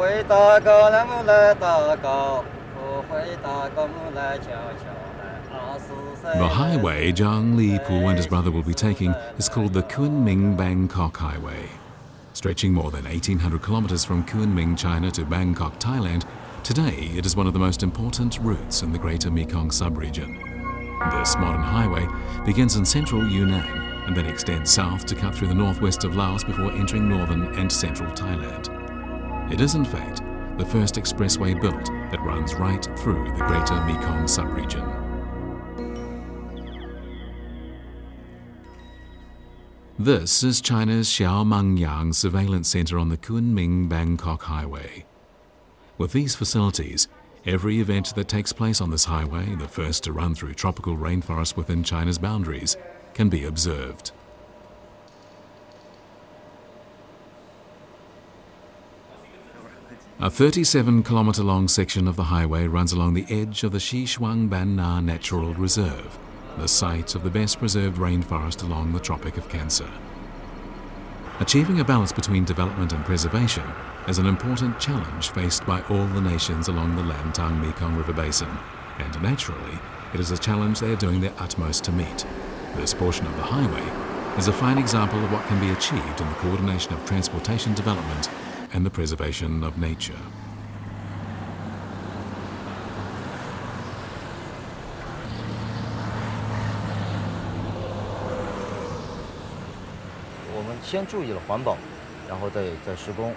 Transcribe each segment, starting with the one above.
会打高那么来打高，不会打高么来悄悄来。阿四塞 The highway Zhang Lipu and his brother will be taking is called the Kunming Bangkok Highway. Stretching more than 1,800 kilometers from Kunming, China to Bangkok, Thailand, today it is one of the most important routes in the Greater Mekong subregion. This modern highway begins in central Yunnan and then extends south to cut through the northwest of Laos before entering northern and central Thailand. It is, in fact, the first expressway built that runs right through the Greater Mekong subregion. This is China's Xiaomangyang Surveillance Center on the Kunming Bangkok Highway. With these facilities, every event that takes place on this highway, the first to run through tropical rainforest within China's boundaries, can be observed. A 37 kilometer long section of the highway runs along the edge of the Xishuangbanna Natural Reserve, the site of the best preserved rainforest along the Tropic of Cancer. Achieving a balance between development and preservation is an important challenge faced by all the nations along the Lancang Mekong River Basin, and naturally, it is a challenge they are doing their utmost to meet. This portion of the highway is a fine example of what can be achieved in the coordination of transportation development and the preservation of nature. 我们先注意了环保，然后再再施工，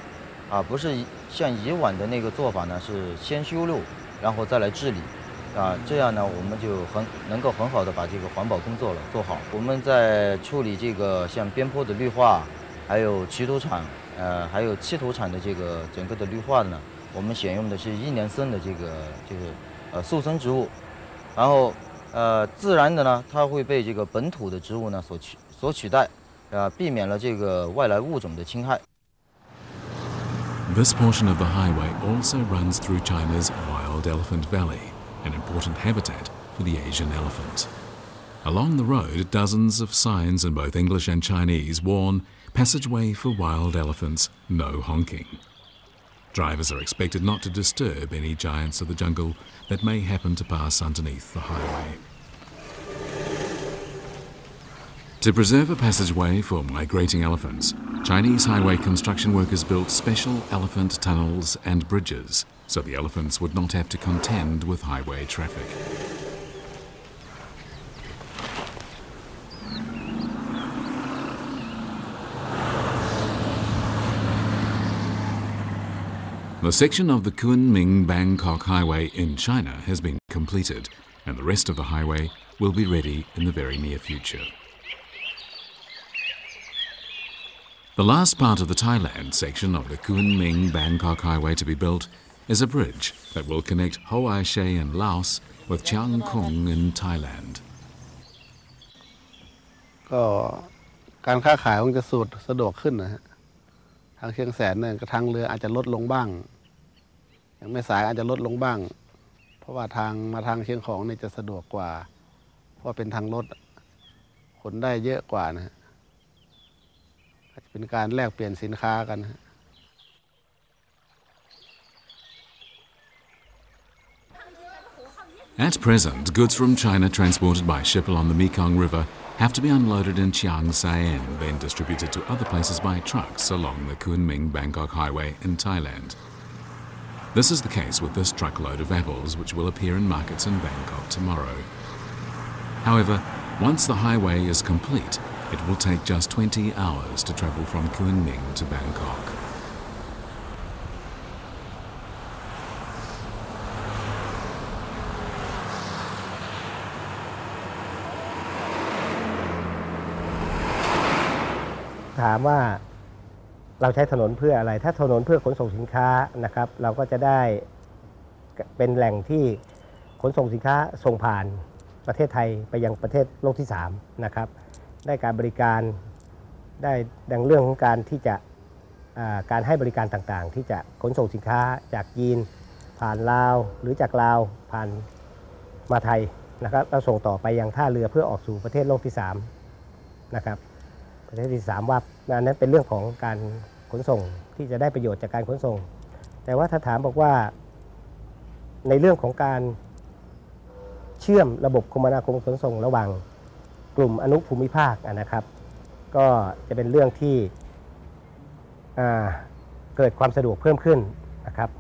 啊，不是像以往的那个做法呢，是先修路，然后再来治理，啊，这样呢，我们就很能够很好的把这个环保工作了做好。我们在处理这个像边坡的绿化，还有齐土场，呃，还有稀土场的这个整个的绿化呢，我们选用的是一年生的这个就是呃速生植物，然后呃自然的呢，它会被这个本土的植物呢所取所取代。呃，避免了这个外来物种的侵害。 This portion of the highway also runs through China's Wild Elephant Valley, an important habitat for the Asian elephant. Along the road, dozens of signs in both English and Chinese warn passageway for wild elephants, no honking. Drivers are expected not to disturb any giants of the jungle that may happen to pass underneath the highway. To preserve a passageway for migrating elephants, Chinese highway construction workers built special elephant tunnels and bridges so the elephants would not have to contend with highway traffic. The section of the Kunming-Bangkok Highway in China has been completed and the rest of the highway will be ready in the very near future. The last part of the Thailand section of the Kunming-Bangkok Highway to be built is a bridge that will connect Hoi in Laos with Chiang Khong in Thailand. ก็การค้าขายคงจะสะดวกขึ้นนะฮะทางเชียงแสนเนี่ยทางเรืออาจจะลดลงบ้าง ย่างแม่สายอาจจะลดลงบ้าง เพราะว่าทางมาทางเชียงของเนี่ยจะสะดวกกว่า เพราะเป็นทางรถขนได้เยอะกว่านะฮะอาจจะเป็นการแลกเปลี่ยนสินค้ากันนะฮะ At present, goods from China transported by ship along the Mekong River have to be unloaded in Chiang Saen, then distributed to other places by trucks along the Kunming Bangkok Highway in Thailand. This is the case with this truckload of apples which will appear in markets in Bangkok tomorrow. However, once the highway is complete, it will take just 20 hours to travel from Kunming to Bangkok. ถามว่า เราใช้ถนนเพื่ออะไร ถ้าถนนเพื่อขนส่งสินค้านะครับ เราก็จะได้เป็นแหล่งที่ขนส่งสินค้าส่งผ่านประเทศไทยไปยังประเทศโลกที่3นะครับ ได้การบริการได้ดังเรื่องของการที่จะการให้บริการต่างๆ ที่จะขนส่งสินค้าจากจีน ผ่านลาว หรือจากลาวผ่านมาไทยนะครับเราส่งต่อไปยังท่าเรือเพื่อออกสู่ประเทศโลกที่3นะครับประเทศที่สามว่านนั้นเป็นเรื่องของการ นส่งที่จะได้ประโยชน์จากการขนส่ง แต่ว่าถ้าถามบอกว่า ในเรื่องของการเชื่อมระบบคมนาคมขนส่งระหว่างกลุ่มอนุภูมิภาคนะครับ ก็จะเป็นเรื่องที่เกิดความสะดวกเพิ่มขึ้นนะครับ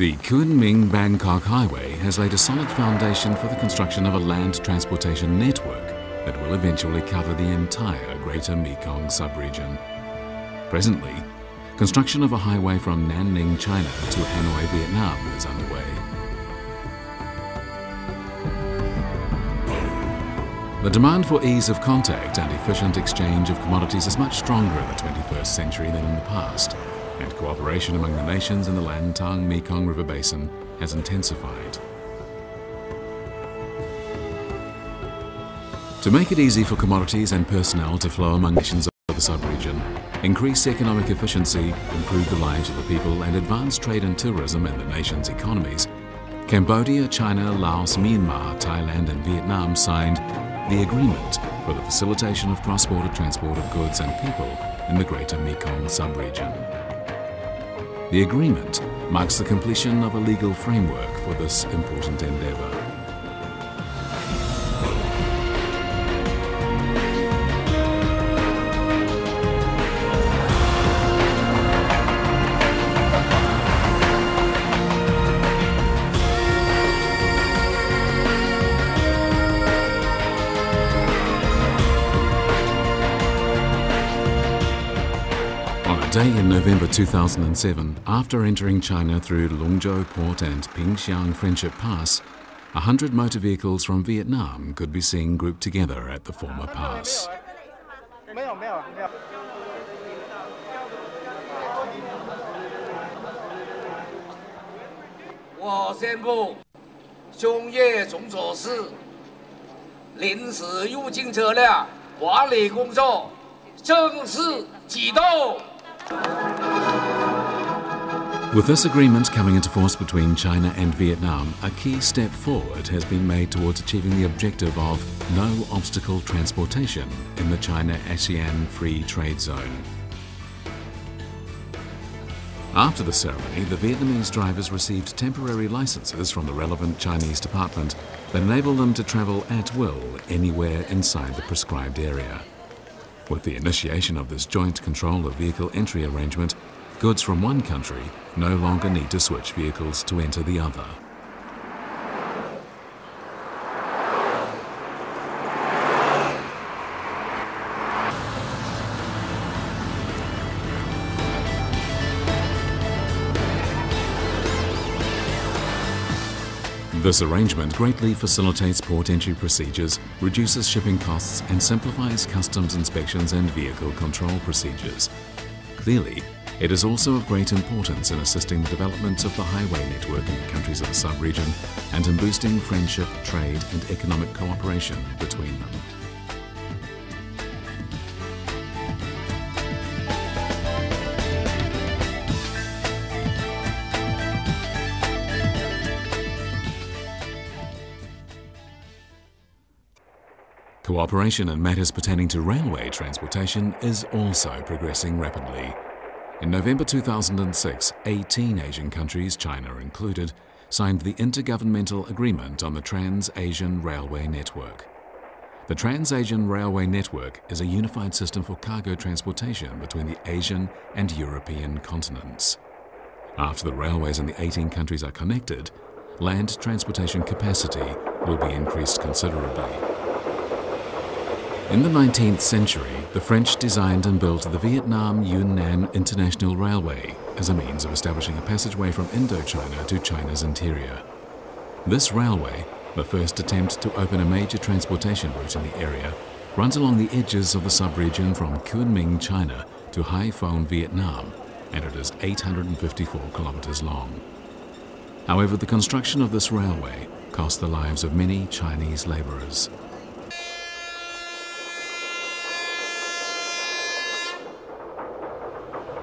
The Kunming Bangkok Highway has laid a solid foundation for the construction of a land transportation network that will eventually cover the entire Greater Mekong subregion. Presently, construction of a highway from Nanning, China to Hanoi, Vietnam is underway. The demand for ease of contact and efficient exchange of commodities is much stronger in the 21st century than in the past, and cooperation among the nations in the Lancang Mekong River Basin has intensified. To make it easy for commodities and personnel to flow among nations of the sub-region, increase economic efficiency, improve the lives of the people and advance trade and tourism in the nation's economies, Cambodia, China, Laos, Myanmar, Thailand and Vietnam signed the agreement for the facilitation of cross-border transport of goods and people in the Greater Mekong sub-region. The agreement marks the completion of a legal framework for this important endeavour. day in November 2007, after entering China through Lungzhou Port and Pingxiang Friendship Pass, a hundred motor vehicles from Vietnam could be seen grouped together at the former pass. 没有没有没有。我宣布，凶业总所示临时入境车辆管理工作正式启动。 with this agreement coming into force between China and Vietnam, a key step forward has been made towards achieving the objective of no obstacle transportation in the China ASEAN Free Trade Zone. After the ceremony, the Vietnamese drivers received temporary licenses from the relevant Chinese department that enable them to travel at will anywhere inside the prescribed area. With the initiation of this joint control of vehicle entry arrangement, goods from one country no longer need to switch vehicles to enter the other. This arrangement greatly facilitates port entry procedures, reduces shipping costs, and simplifies customs inspections and vehicle control procedures. Clearly, it is also of great importance in assisting the development of the highway network in the countries of the sub-region and in boosting friendship, trade and economic cooperation between them. Cooperation in matters pertaining to railway transportation is also progressing rapidly. In November 2006, 18 Asian countries, China included, signed the Intergovernmental Agreement on the Trans-Asian Railway Network. The Trans-Asian Railway Network is a unified system for cargo transportation between the Asian and European continents. After the railways in the 18 countries are connected, land transportation capacity will be increased considerably. In the 19th century, the French designed and built the Vietnam Yunnan International Railway as a means of establishing a passageway from Indochina to China's interior. This railway, the first attempt to open a major transportation route in the area, runs along the edges of the sub-region from Kunming, China to Haiphong, Vietnam, and it is 854 kilometers long. However, the construction of this railway cost the lives of many Chinese laborers.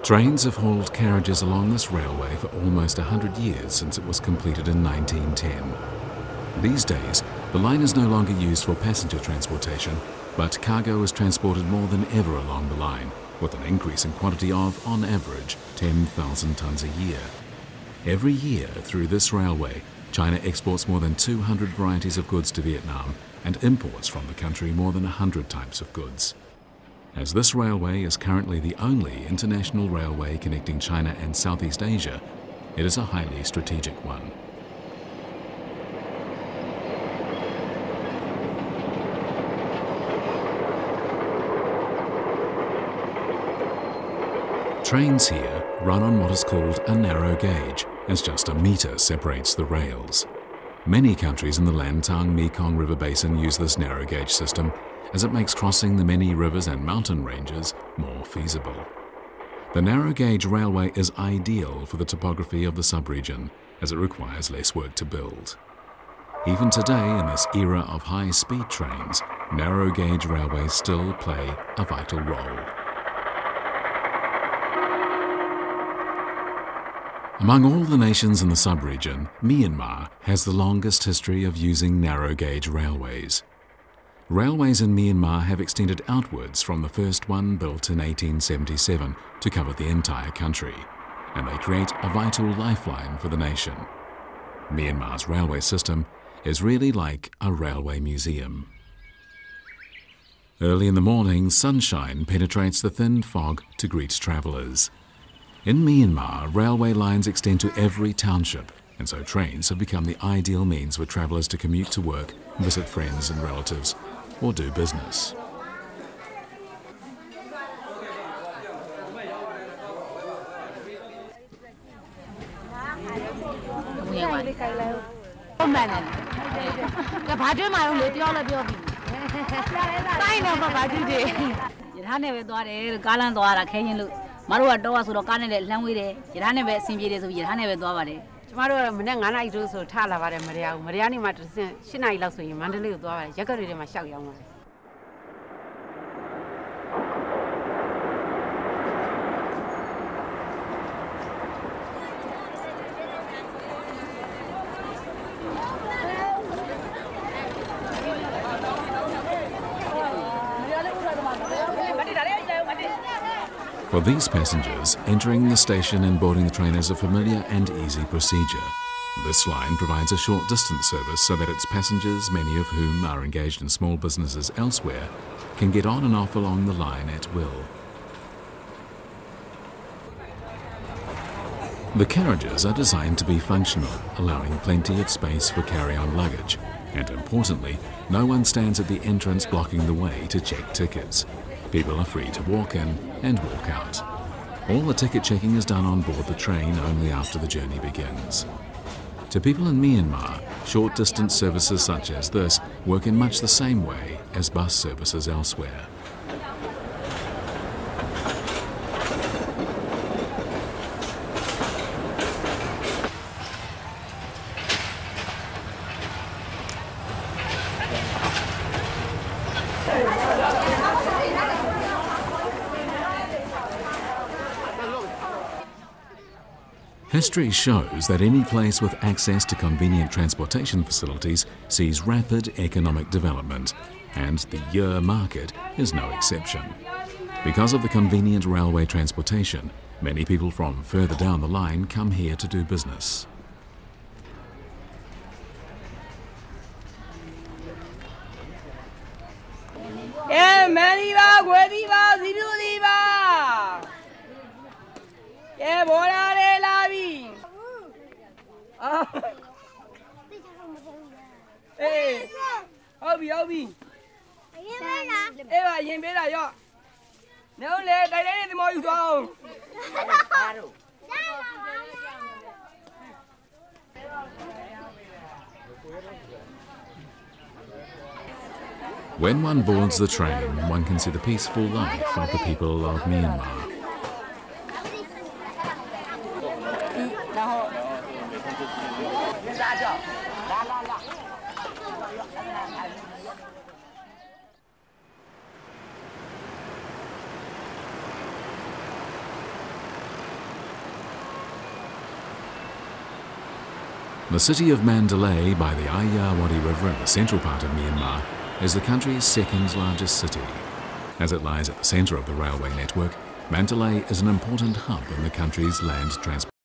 Trains have hauled carriages along this railway for almost 100 years since it was completed in 1910. These days, the line is no longer used for passenger transportation, but cargo is transported more than ever along the line, with an increase in quantity of, on average, 10,000 tonnes a year. Every year, through this railway, China exports more than 200 varieties of goods to Vietnam and imports from the country more than 100 types of goods. As this railway is currently the only international railway connecting China and Southeast Asia, it is a highly strategic one. Trains here run on what is called a narrow gauge, as just a metre separates the rails. Many countries in the Lancang Mekong River Basin use this narrow gauge system as it makes crossing the many rivers and mountain ranges more feasible. The narrow gauge railway is ideal for the topography of the subregion as it requires less work to build. Even today, in this era of high speed trains, narrow gauge railways still play a vital role. Among all the nations in the subregion, Myanmar has the longest history of using narrow gauge railways. Railways in Myanmar have extended outwards from the first one built in 1877 to cover the entire country, and they create a vital lifeline for the nation. Myanmar's railway system is really like a railway museum. Early in the morning, sunshine penetrates the thin fog to greet travellers. In Myanmar, railway lines extend to every township, and so trains have become the ideal means for travellers to commute to work, visit friends and relatives, or do business. "မတို့ ကျမတို့ကမနေ့9နာရီတို့ဆိုထလာပါတယ်မရရဘူးမရရနေမှတစ်ဆင့်7နာရီလောက်ဆိုရင်မန္တလေးကိုသွားပါတယ်ရက်ကွက်တွေထဲမှာရှောက်ရောက်ပါတယ် For these passengers, entering the station and boarding the train is a familiar and easy procedure. This line provides a short distance service so that its passengers, many of whom are engaged in small businesses elsewhere, can get on and off along the line at will. The carriages are designed to be functional, allowing plenty of space for carry-on luggage. And importantly, no one stands at the entrance blocking the way to check tickets. People are free to walk in and walk out. All the ticket checking is done on board the train only after the journey begins. To people in Myanmar, short distance services such as this work in much the same way as bus services elsewhere. History shows that any place with access to convenient transportation facilities sees rapid economic development, and the Yer market is no exception. Because of the convenient railway transportation, many people from further down the line come here to do business. Yeah, ba, gwedi ba, zidu di ba. Yeah, bola de la bi. Ah. Hey. ဟုတ်ပြီဟုတ်ပြီအရင်ပေးလားအေးပါအရင်ပေးတာရော့။နောက်လေတိုက်တိုင်းနေသမောယူသွားအောင်။အားတို့ When one boards the train, one can see the peaceful life of the people of Myanmar. The city of Mandalay by the Ayeyarwady River in the central part of Myanmar is the country's second largest city. As it lies at the centre of the railway network, Mandalay is an important hub in the country's land transport.